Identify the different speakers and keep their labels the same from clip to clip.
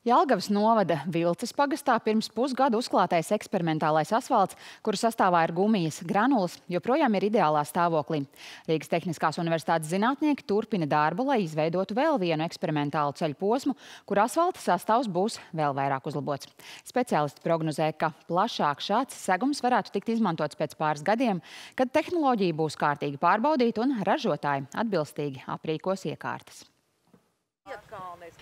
Speaker 1: Jelgavas novada Vilces pagastā pirms pusgada uzklātais eksperimentālais asfalts, kuru sastāvā ir gumijas granulas, joprojām ir ideālā stāvoklī. Rīgas Tehniskās universitātes zinātnieki turpina darbu, lai izveidotu vēl vienu eksperimentālu ceļu posmu, kur asfalta sastāvs būs vēl vairāk uzlabots. Speciālisti prognozē, ka plašāk šāds segums varētu tikt izmantots pēc pāris gadiem, kad tehnoloģija būs kārtīgi pārbaudīta un ražotāji atbilstīgi aprīkos iekārtas.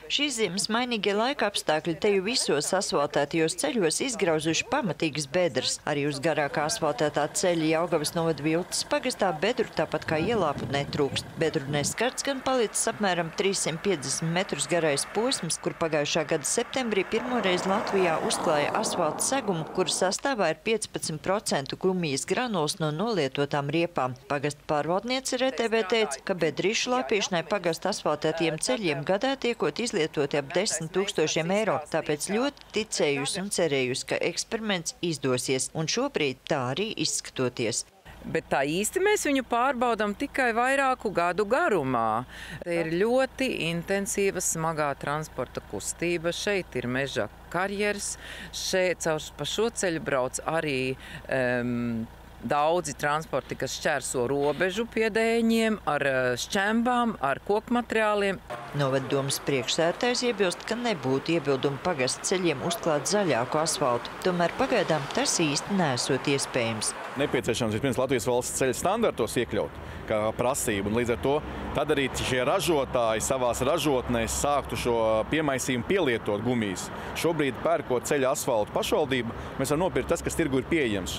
Speaker 2: Šīs ziemas mainīgie laika apstākļi te jau visos asfaltētajos ceļos izgrauzuši pamatīgas bedres. Arī uz garākā asfaltētā ceļa Jaugavas novada Viltas pagastā bedru tāpat kā ielāpu netrūkst. Bedru neskarts gan palicis apmēram 350 metrus garais posms, kur pagājušā gada septembrī pirmoreiz Latvijā uzklāja asfalta segumu, kura sastāvā ir 15% gumijas granulas no nolietotām riepām. Pagasta pārvaldniece RTV teica, ka bedrīšu lāpīšanai pagasta asfaltētiem ceļiem gadā tiekot izlietoti ap 10 tūkstošiem eiro, tāpēc ļoti ticējusi un cerējusi, ka eksperiments izdosies, un šobrīd tā arī izskatoties.
Speaker 3: Bet tā īsti mēs viņu pārbaudām tikai vairāku gadu garumā. Te ir ļoti intensīva, smagā transporta kustība. Šeit ir meža karjeras, šeit caur pa šo ceļu brauc arī um, daudzi transporti, kas šķērso robežu pie dēņiem, ar šķembām, ar koku materiāliem.
Speaker 2: Novaddomas priekšsētājs iebilst, ka nebūtu iebildumu pagastu ceļiem uzklāt zaļāku asfaltu. Tomēr pagaidām tas īsti nesot iespējams.
Speaker 4: Nepieciešams vispirms Latvijas valsts ceļa standartos iekļaut kā prasību. Un līdz ar to tad arī šie ražotāji savās ražotnēs sāktu šo piemaisījumu pielietot gumijas. Šobrīd pērkot ceļa asfaltu pašvaldību, mēs varam nopirkt tas, kas tirgu ir pieejams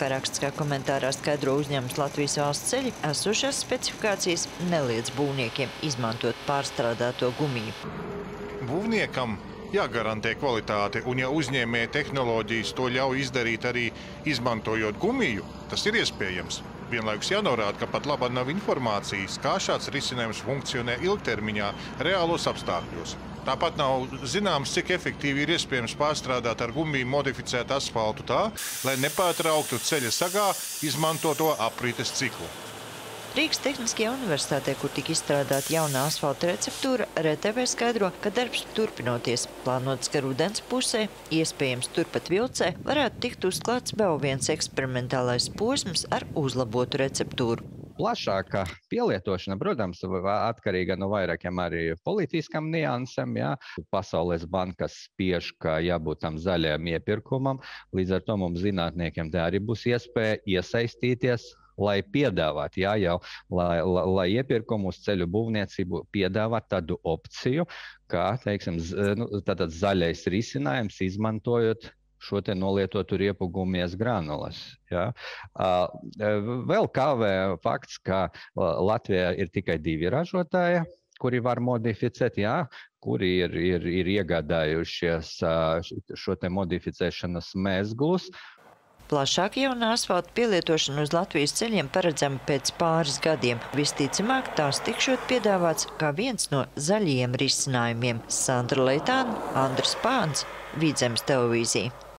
Speaker 2: kā rakstiskā komentārā skaidro uzņēmums Latvijas valsts ceļi, esošās specifikācijas neliedz būvniekiem izmantot pārstrādāto gumiju.
Speaker 5: Būvniekam jāgarantē kvalitāte, un ja uzņēmēja tehnoloģijas to ļauj izdarīt arī izmantojot gumiju, tas ir iespējams. Vienlaikus jānorāda, ka pat labā nav informācijas, kā šāds risinājums funkcionē ilgtermiņā reālos apstākļos. Tāpat nav zināms, cik efektīvi ir iespējams pārstrādāt ar gumiju modificētu asfaltu tā, lai nepārtrauktu ceļa sagā izmantoto aprites ciklu.
Speaker 2: Rīgas Tehniskajā universitātē, kur tika izstrādāta jauna asfalta receptūra, RTV skaidro, ka darbs turpinoties. Plānots, ka rudens pusē, iespējams turpat vilcē, varētu tikt uzklāts vēl viens eksperimentālais posms ar uzlabotu receptūru
Speaker 6: plašāka pielietošana, protams, atkarīga no vairākiem arī politiskam niansam. Jā. Pasaules bankas spiež, ka jābūt tam zaļajam iepirkumam. Līdz ar to mums zinātniekiem te arī būs iespēja iesaistīties lai piedāvātu, jā, jau, lai, lai, lai iepirkumu uz ceļu būvniecību piedāvāt tādu opciju, kā teiksim, z, nu, zaļais risinājums, izmantojot šo nolietotu riepu gumijas granulas. Ja. Vēl kavē fakts, ka Latvijā ir tikai divi ražotāji, kuri var modificēt, jā, kuri ir, ir, ir iegādājušies šo modificēšanas mezglus.
Speaker 2: Plašāk jaunā asfalta pielietošana uz Latvijas ceļiem paredzama pēc pāris gadiem. Visticamāk, tās tikšot piedāvāts kā viens no zaļajiem risinājumiem. Sandra Leitāna, Andris Pāns, Vidzemes televīzija.